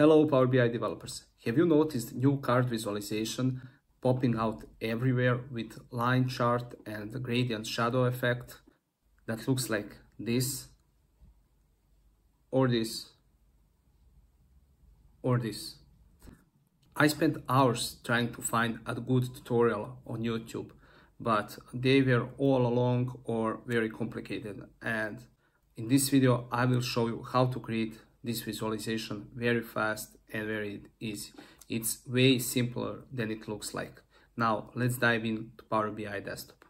Hello Power BI developers. Have you noticed new card visualization popping out everywhere with line chart and gradient shadow effect that looks like this or this or this? I spent hours trying to find a good tutorial on YouTube, but they were all long or very complicated. And in this video, I will show you how to create this visualization very fast and very easy. It's way simpler than it looks like. Now let's dive into Power BI Desktop.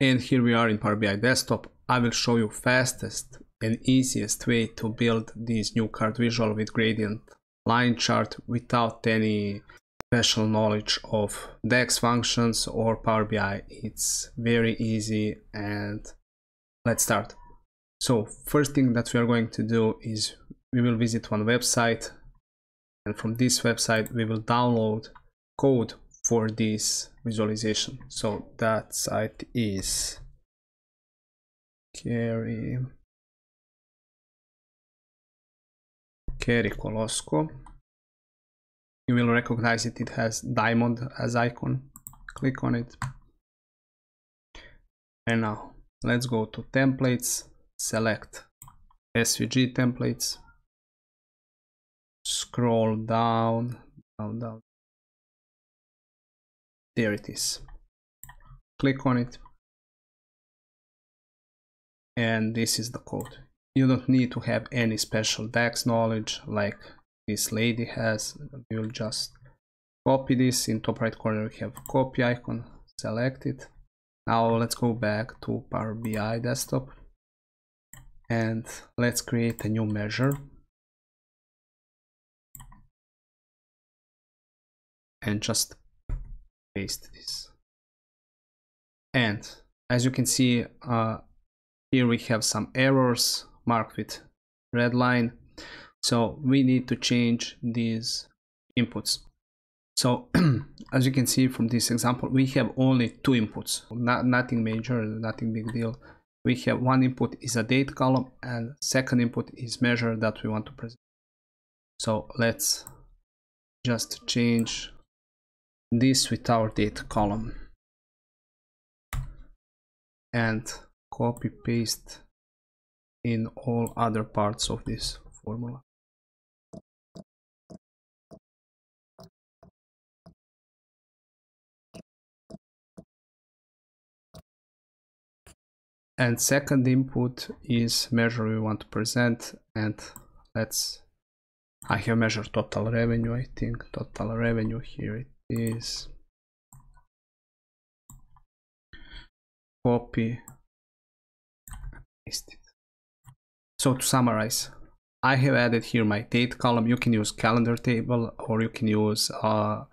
And here we are in Power BI Desktop. I will show you fastest and easiest way to build this new card visual with gradient line chart without any special knowledge of DAX functions or Power BI. It's very easy and let's start. So first thing that we are going to do is we will visit one website and from this website we will download code for this visualization. So that site is Kerry Kerry Kolosko. You will recognize it, it has diamond as icon. Click on it. And now let's go to templates select SVG templates, scroll down, down, down. There it is. Click on it. And this is the code. You don't need to have any special DAX knowledge like this lady has. You'll just copy this. In top right corner we have copy icon. Select it. Now let's go back to Power BI desktop and let's create a new measure. And just paste this. And as you can see uh, here we have some errors marked with red line. So we need to change these inputs. So as you can see from this example we have only two inputs. Not nothing major nothing big deal we have one input is a date column and second input is measure that we want to present. So let's just change this with our date column and copy paste in all other parts of this formula. And second input is measure we want to present and let's I have measured total revenue I think total revenue here it is. Copy paste it. So to summarize I have added here my date column. You can use calendar table or you can use uh,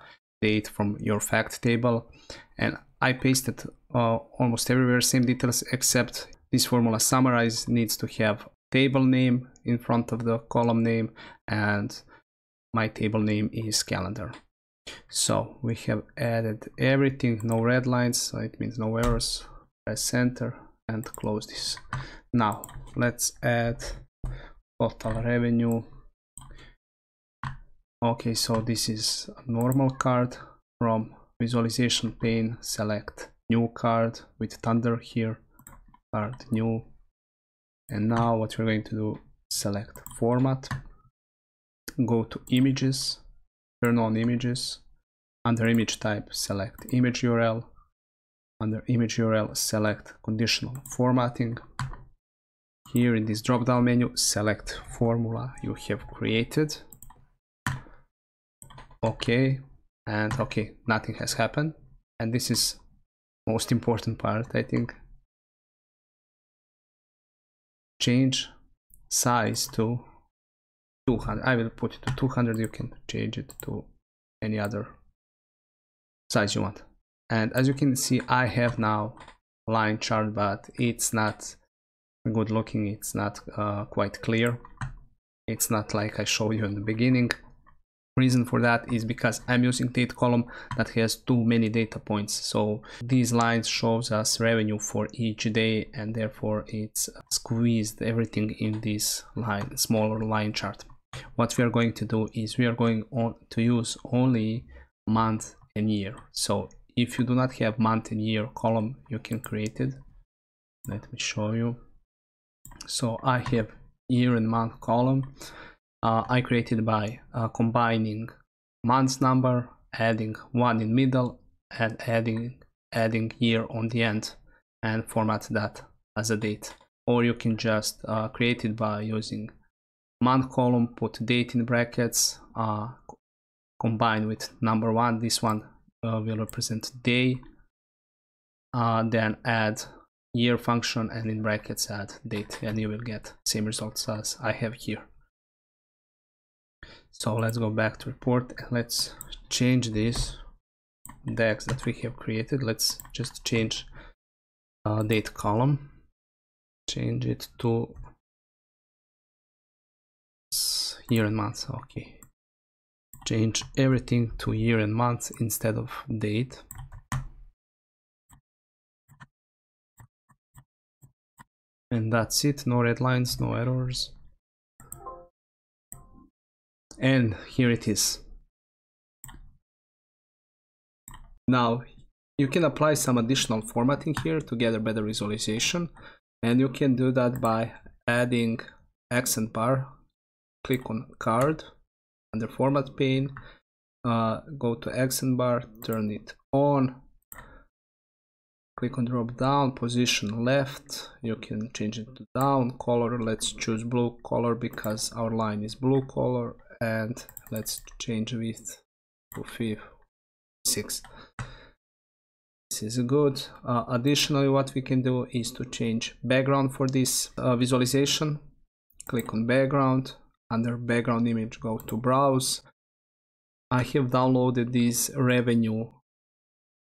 date from your fact table. And I pasted uh, almost everywhere same details except this formula summarize needs to have table name in front of the column name and my table name is calendar. So we have added everything no red lines so it means no errors press enter and close this. Now let's add total revenue. Okay so this is a normal card from visualization pane select new card with thunder here card new. And now what we're going to do select format go to images turn on images under image type select image url under image url select conditional formatting. Here in this drop down menu select formula you have created. Okay and okay nothing has happened. And this is most important part I think. Change size to 200 I will put it to 200 you can change it to any other size you want. And as you can see I have now line chart but it's not good looking. It's not uh, quite clear. It's not like I showed you in the beginning reason for that is because I'm using date column that has too many data points. So these lines shows us revenue for each day and therefore it's squeezed everything in this line smaller line chart. What we are going to do is we are going on to use only month and year. So if you do not have month and year column you can create it. Let me show you. So i have year and month column uh, i created by uh, combining month number adding one in middle and adding adding year on the end and format that as a date. Or you can just uh, create it by using month column put date in brackets uh, combine with number one. This one uh, will represent day. Uh, then add year function and in brackets add date and you will get same results as I have here so let's go back to report and let's change this DAX that we have created. Let's just change uh, date column. Change it to year and month. Okay. Change everything to year and month instead of date. And that's it. No red lines no errors and here it is. Now you can apply some additional formatting here to get a better visualization. And you can do that by adding accent bar. Click on card under format pane. Uh, go to accent bar turn it on. Click on drop down position left. You can change it to down color. Let's choose blue color because our line is blue color and let's change width to 5 6 this is good. Uh, additionally what we can do is to change background for this uh, visualization. Click on background. Under background image go to browse. I have downloaded this revenue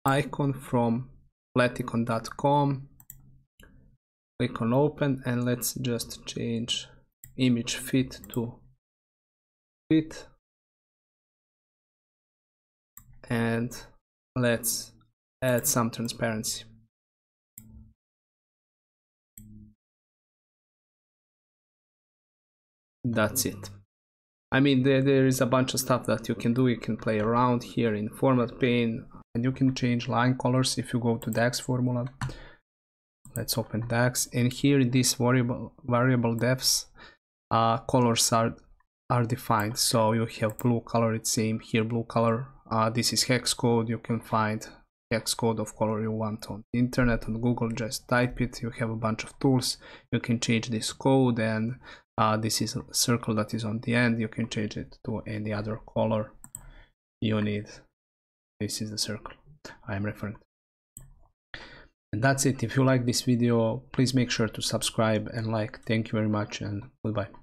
icon from flaticon.com click on open and let's just change image fit to fit and let's add some transparency. That's it. I mean there, there is a bunch of stuff that you can do. You can play around here in format pane and you can change line colors if you go to DAX formula. Let's open DAX and here in this variable variable defs uh, colors are are defined so you have blue color it's same here blue color uh, this is hex code you can find hex code of color you want on the internet on google just type it you have a bunch of tools you can change this code and uh, this is a circle that is on the end you can change it to any other color you need this is the circle I am referring to. And that's it. If you like this video, please make sure to subscribe and like. Thank you very much and goodbye.